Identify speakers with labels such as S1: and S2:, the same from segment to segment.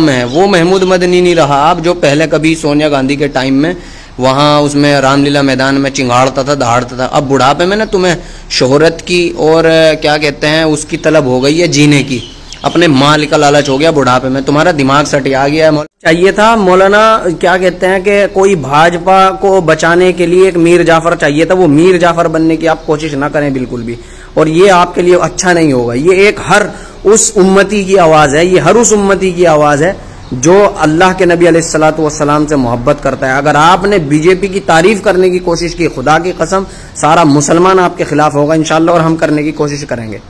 S1: में है। वो महमूद मदनी नहीं रहा। अब जो पहले कभी सोनिया गांधी के टाइम में वहाँ उसमें रामलीला मैदान में चिंगाड़ता था, दहाड़ता था, अब बुढ़ापे में ना तुम्हें शोहरत की और क्या कहते हैं, उसकी तलब हो गई है जीने की। अपने माल का लालच हो गया बुढ़ापे में। तुम्हारा दिमाग सटिया गया है चाहिए था मौलाना, क्या कहते हैं कि कोई भाजपा को बचाने के लिए एक मीर जाफ़र चाहिए था। वो मीर जाफ़र बनने की आप कोशिश ना करें बिल्कुल भी। और ये आपके लिए अच्छा नहीं होगा। ये एक हर उस उम्मती की आवाज़ है, ये हर उस उम्मती की आवाज़ है, जो अल्लाह के नबी सलाम से मोहब्बत करता है। अगर आपने बीजेपी की तारीफ़ करने की कोशिश की, खुदा की कसम, सारा मुसलमान आपके खिलाफ होगा, इंशाल्लाह, और हम करने की कोशिश करेंगे।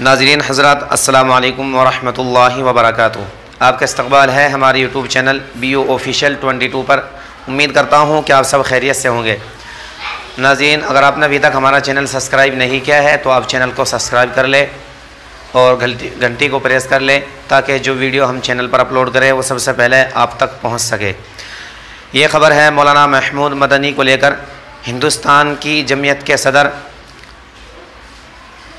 S2: नाजरीन, हज़रत, अस्सलाम वालेकुम वरहमतुल्लाहि वबरकातुहू। आपका इस्तकबाल है हमारे YouTube channel B O official twenty two पर। उम्मीद करता हूँ कि आप सब खैरियत से होंगे। नाजीन अगर आपने अभी तक हमारा चैनल सब्सक्राइब नहीं किया है तो आप चैनल को सब्सक्राइब कर लें और घंटी घंटी को प्रेस कर लें ताकि जो वीडियो हम चैनल पर अपलोड करें, वो सबसे पहले आप तक पहुँच सके। ये खबर है मौलाना महमूद मदनी को लेकर, हिंदुस्तान की जमीयत के सदर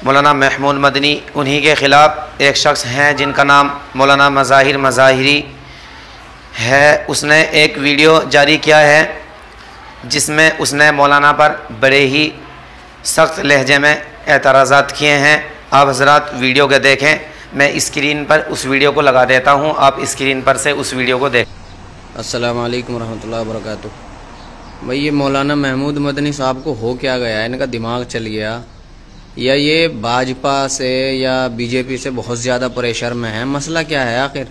S2: मौलाना महमूद मदनी, उन्हीं के ख़िलाफ़ एक शख्स हैं जिनका नाम मौलाना मज़ाहिर मज़ाहिरी है, उसने एक वीडियो जारी किया है, जिसमें उसने मौलाना पर बड़े ही सख्त लहजे में एतराज़ात किए हैं। आप हजरात वीडियो के देखें, मैं स्क्रीन पर उस वीडियो को लगा देता हूँ, आप स्क्रीन पर से उस वीडियो को देख।
S1: अस्सलाम वालेकुम रहमतुल्लाहि व भाई, ये मौलाना महमूद मदनी साहब को हो क्या गया? इनका दिमाग चल गया। या ये भाजपा से या बीजेपी से बहुत ज़्यादा प्रेशर में है? मसला क्या है आखिर?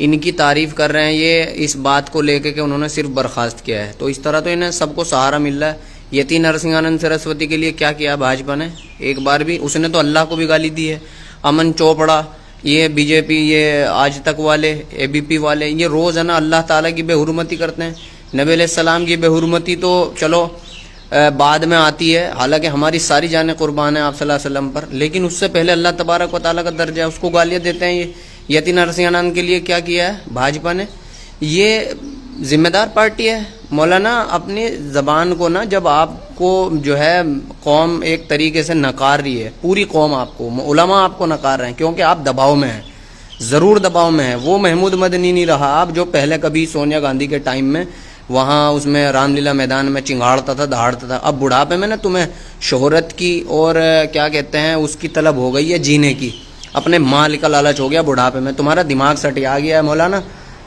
S1: इनकी तारीफ़ कर रहे हैं, ये इस बात को लेके कि उन्होंने सिर्फ़ बर्खास्त किया है। तो इस तरह तो इन्हें सबको सहारा मिल रहा है। यति नरसिंहानंद सरस्वती के लिए क्या किया भाजपा ने? एक बार भी उसने तो अल्लाह को भी गाली दी है। अमन चोपड़ा, ये बीजेपी, ये आज तक वाले, एबीपी वाले, ये रोज़ है ना, अल्लाह ताला की बेहरमती करते हैं। नबी सलाम की बेहरमती तो चलो बाद में आती है। हालाँकि हमारी सारी जानें कुर्बान है आप सल्लल्लाहु अलैहि वसल्लम पर, लेकिन उससे पहले अल्लाह तबारक व का दर्जा है, उसको गालियाँ देते हैं ये। यति नरसिंहानंद के लिए क्या किया है? भाजपा ने। ये जिम्मेदार पार्टी है। मौलाना, अपनी जबान को ना, जब आपको जो है, कौम एक तरीके से नकार रही है, पूरी कौम आपको, उलमा आपको नकार रहे हैं, क्योंकि आप दबाव में हैं, ज़रूर दबाव में है। वो महमूद मदनी नहीं रहा। आप जो पहले कभी सोनिया गांधी के टाइम में, वहाँ उसमें रामलीला मैदान में चिंगाड़ता था, दहाड़ता था, अब बुढ़ापे में ना, तुम्हें शोहरत की और, क्या कहते हैं, उसकी तलब हो गई है, जीने की। अपने माल का लालच हो गया बुढ़ापे में। तुम्हारा दिमाग सटिया गया है मौलाना।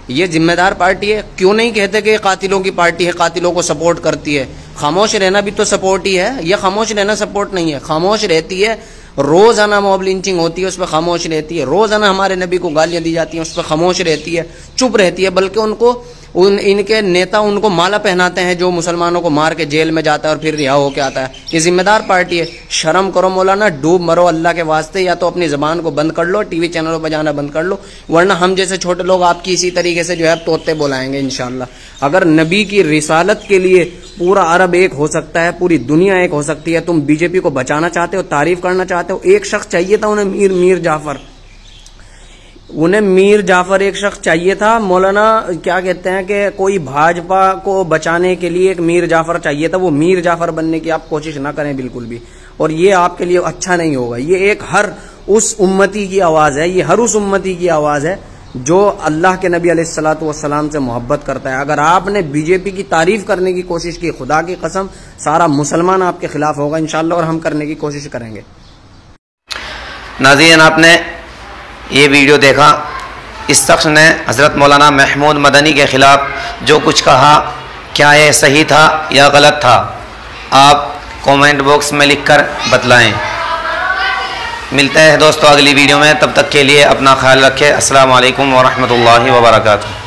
S1: ये जिम्मेदार पार्टी है। क्यों नहीं कहते कि कातिलों की पार्टी है, कातिलों को सपोर्ट करती है? खामोश रहना भी तो सपोर्ट ही है। यह खामोश रहना सपोर्ट नहीं है। खामोश रहती है, रोज़ाना मॉब लिंचिंग होती है, उस पर खामोश रहती है। रोज़ाना हमारे नबी को गालियाँ दी जाती हैं, उस पर खामोश रहती है, चुप रहती है, बल्कि उनको उन, इनके नेता उनको माला पहनाते हैं जो मुसलमानों को मार के जेल में जाता है और फिर रिहा होके आता है। ये जिम्मेदार पार्टी है। शर्म करो मौलाना, डूब मरो अल्लाह के वास्ते या तो अपनी जबान को बंद कर लो, टीवी चैनलों पर जाना बंद कर लो, वरना हम जैसे छोटे लोग आपकी इसी तरीके से जो है तोते बुलाएँगे इंशाल्लाह। अगर नबी की रिसालत के लिए पूरा अरब एक हो सकता है, पूरी दुनिया एक हो सकती है, तुम बीजेपी को बचाना चाहते हो, तारीफ़ करना चाहते हो, एक शख्स चाहिए था उन्हें मीर मीर जाफ़र। उन्हें मीर जाफ़र एक शख्स चाहिए था। मौलाना, क्या कहते हैं कि कोई भाजपा को बचाने के लिए एक मीर जाफ़र चाहिए था। वो मीर जाफ़र बनने की आप कोशिश ना करें बिल्कुल भी। और ये आपके लिए अच्छा नहीं होगा। ये एक हर उस उम्मती की आवाज़ है। ये हर उस उम्मती की आवाज़ है जो अल्लाह के नबी सलाम से मोहब्बत करता है। अगर आपने बीजेपी की तारीफ़ करने की कोशिश की, खुदा की कसम, सारा मुसलमान आपके खिलाफ होगा, इंशाल्लाह, और हम करने की कोशिश करेंगे।
S2: नाजीन आपने ये वीडियो देखा, इस शख्स ने हज़रत मौलाना महमूद मदनी के ख़िलाफ़ जो कुछ कहा, क्या ये सही था या गलत था, आप कमेंट बॉक्स में लिखकर बतलाएँ। मिलते हैं दोस्तों अगली वीडियो में, तब तक के लिए अपना ख्याल रखें। वालेकुम वरहमतुल्लाहि वबरकातुहू।